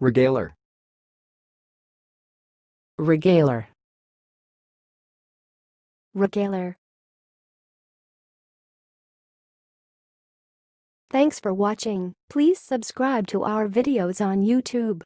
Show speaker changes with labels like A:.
A: Regaler.
B: Regaler.
C: Regaler. Thanks for watching. Please subscribe to our videos on YouTube.